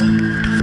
Música